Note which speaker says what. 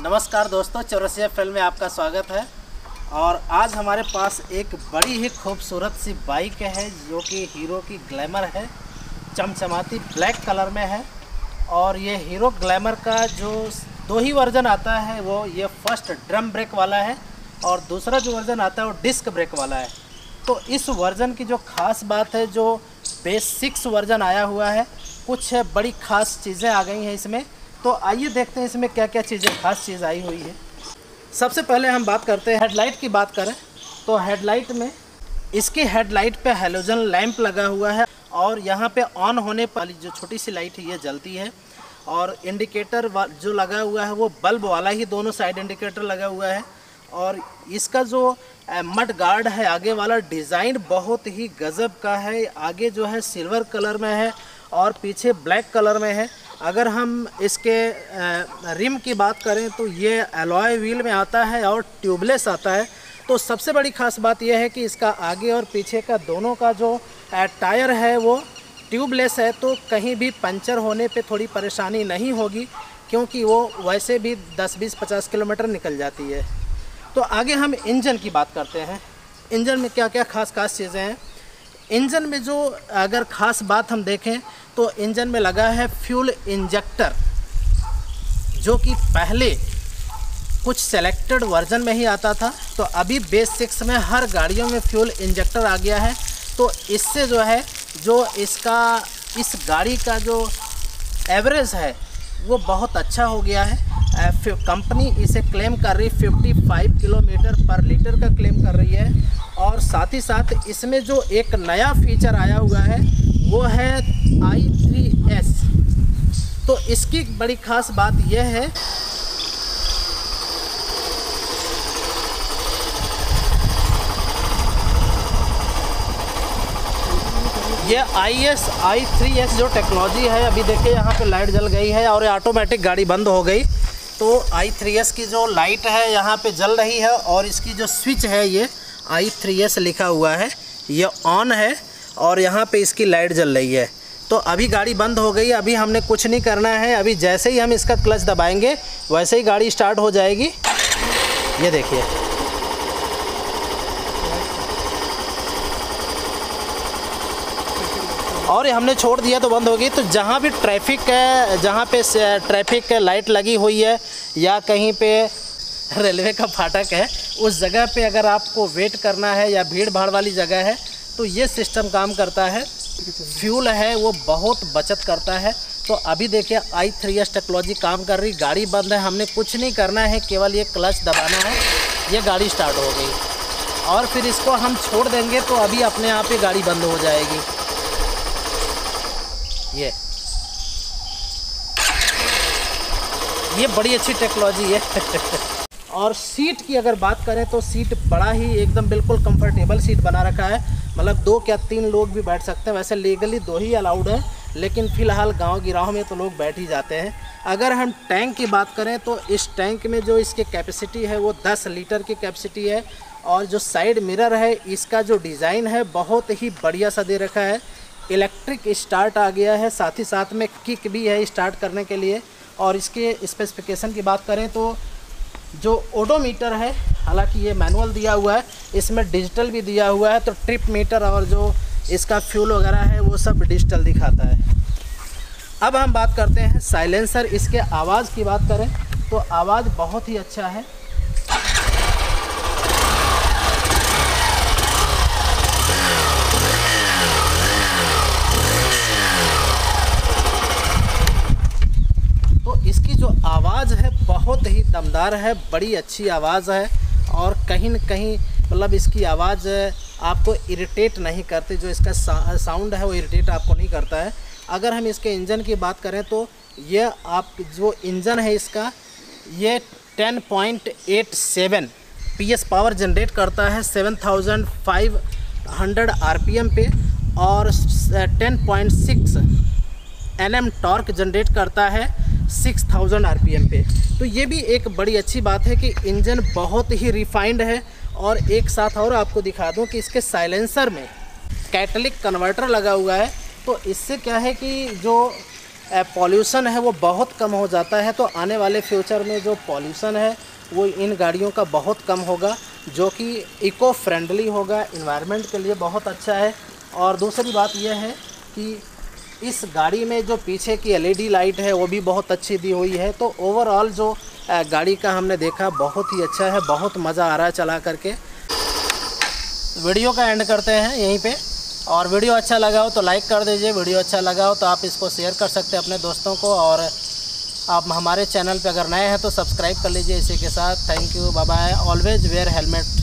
Speaker 1: नमस्कार दोस्तों, चौरसिया फ़िल्म में आपका स्वागत है। और आज हमारे पास एक बड़ी ही खूबसूरत सी बाइक है, जो कि हीरो की ग्लैमर है। चमचमाती ब्लैक कलर में है। और ये हीरो ग्लैमर का जो दो ही वर्जन आता है, वो ये फ़र्स्ट ड्रम ब्रेक वाला है और दूसरा जो वर्जन आता है, वो डिस्क ब्रेक वाला है। तो इस वर्जन की जो खास बात है, जो बेस सिक्स वर्जन आया हुआ है, कुछ बड़ी खास चीज़ें आ गई हैं इसमें। तो आइए देखते हैं इसमें क्या क्या चीज़ें, खास चीज़ आई हुई है। सबसे पहले हम बात करते हैं हेडलाइट की बात करें तो हेडलाइट में इसकी हेडलाइट पे हेलोजन लैंप लगा हुआ है और यहाँ पे ऑन होने पर जो छोटी सी लाइट है, ये जलती है और इंडिकेटर जो लगा हुआ है वो बल्ब वाला ही दोनों साइड इंडिकेटर लगा हुआ है और इसका जो मड गार्ड है, आगे वाला डिज़ाइन बहुत ही गज़ब का है, आगे जो है सिल्वर कलर में है और पीछे ब्लैक कलर में है। अगर हम इसके रिम की बात करें तो ये एलॉय व्हील में आता है और ट्यूबलेस आता है। तो सबसे बड़ी खास बात यह है कि इसका आगे और पीछे का दोनों का जो टायर है वो ट्यूबलेस है तो कहीं भी पंचर होने पे थोड़ी परेशानी नहीं होगी, क्योंकि वो वैसे भी 10 50 किलोमीटर निकल जाती है। तो आगे हम इंजन की बात करते हैं। इंजन में क्या क्या खास खास चीज़ें हैं? इंजन में जो अगर ख़ास बात हम देखें तो इंजन में लगा है फ्यूल इंजेक्टर, जो कि पहले कुछ सेलेक्टेड वर्जन में ही आता था। तो अभी बेस सिक्स में हर गाड़ियों में फ्यूल इंजेक्टर आ गया है। तो इससे जो है, जो इसका, इस गाड़ी का जो एवरेज है, वो बहुत अच्छा हो गया है। कंपनी इसे क्लेम कर रही 55 किलोमीटर पर लीटर का क्लेम कर रही है। और साथ ही साथ इसमें जो एक नया फीचर आया हुआ है, वो है आई थ्री एस तो इसकी बड़ी खास बात यह है, ये I S I three S जो टेक्नोलॉजी है, अभी देखिए यहाँ पे लाइट जल गई है और ये ऑटोमेटिक गाड़ी बंद हो गई। तो आई थ्री एस की जो लाइट है यहाँ पे जल रही है और इसकी जो स्विच है ये आई थ्री एस लिखा हुआ है। ये ऑन है और यहाँ पे इसकी लाइट जल रही है। तो अभी गाड़ी बंद हो गई, अभी हमने कुछ नहीं करना है। अभी जैसे ही हम इसका क्लच दबाएँगे, वैसे ही गाड़ी स्टार्ट हो जाएगी। ये देखिए। और ये हमने छोड़ दिया तो बंद हो गई। तो जहाँ भी ट्रैफ़िक है, जहाँ पे ट्रैफ़िक लाइट लगी हुई है या कहीं पे रेलवे का फाटक है, उस जगह पे अगर आपको वेट करना है या भीड़ भाड़ वाली जगह है तो ये सिस्टम काम करता है। फ्यूल है, वो बहुत बचत करता है। तो अभी देखिए आई थ्री एस टेक्नोलॉजी काम कर रही, गाड़ी बंद है, हमने कुछ नहीं करना है, केवल ये क्लच दबाना है, ये गाड़ी स्टार्ट हो गई। और फिर इसको हम छोड़ देंगे तो अभी अपने आप ही गाड़ी बंद हो जाएगी। ये। ये बड़ी अच्छी टेक्नोलॉजी है। और सीट की अगर बात करें तो सीट बड़ा ही एकदम बिल्कुल कंफर्टेबल सीट बना रखा है। मतलब दो क्या तीन लोग भी बैठ सकते हैं। वैसे लीगली दो ही अलाउड है, लेकिन फ़िलहाल गाँव गिराव में तो लोग बैठ ही जाते हैं। अगर हम टैंक की बात करें तो इस टैंक में जो इसकी कैपेसिटी है, वो 10 लीटर की कैपेसिटी है। और जो साइड मिरर है, इसका जो डिज़ाइन है, बहुत ही बढ़िया सा दे रखा है। इलेक्ट्रिक स्टार्ट आ गया है, साथ ही साथ में किक भी है स्टार्ट करने के लिए। और इसके स्पेसिफिकेशन की बात करें तो जो ओडोमीटर है, हालाँकि ये मैनुअल दिया हुआ है, इसमें डिजिटल भी दिया हुआ है तो ट्रिप मीटर और जो इसका फ्यूल वगैरह है, वो सब डिजिटल दिखाता है। अब हम बात करते हैं साइलेंसर इसके आवाज़ की बात करें तो आवाज़ बहुत ही अच्छा है आवाज़ है बहुत ही दमदार है, बड़ी अच्छी आवाज़ है और कहीं न कहीं मतलब इसकी आवाज़ आपको इरिटेट नहीं करती, जो इसका साउंड है वो इरिटेट आपको नहीं करता है। अगर हम इसके इंजन की बात करें तो ये आप, जो इंजन है इसका, ये 10.87 पीएस पावर जनरेट करता है 7500 आरपीएम पे और 10.6 एनएम टॉर्क जनरेट करता है। 6000 आरपीएम पे। तो ये भी एक बड़ी अच्छी बात है कि इंजन बहुत ही रिफाइंड है और एक साथ और आपको दिखा दूँ कि इसके साइलेंसर में कैटलिक कन्वर्टर लगा हुआ है। तो इससे क्या है कि जो पॉल्यूशन है वो बहुत कम हो जाता है तो आने वाले फ्यूचर में जो पॉल्यूशन है वो इन गाड़ियों का बहुत कम होगा, जो कि इको फ्रेंडली होगा इन्वायरमेंट के लिए बहुत अच्छा है। और दूसरी बात यह है कि इस गाड़ी में जो पीछे की एलईडी लाइट है, वो भी बहुत अच्छी दी हुई है। तो ओवरऑल जो गाड़ी का हमने देखा, बहुत ही अच्छा है, बहुत मज़ा आ रहा है चला करके। वीडियो का एंड करते हैं यहीं पे। और वीडियो अच्छा लगा हो तो लाइक कर दीजिए, वीडियो अच्छा लगा हो तो आप इसको शेयर कर सकते हैं अपने दोस्तों को। और आप हमारे चैनल पे अगर नए हैं तो सब्सक्राइब कर लीजिए इसी के साथ। Thank you bye bye always wear helmet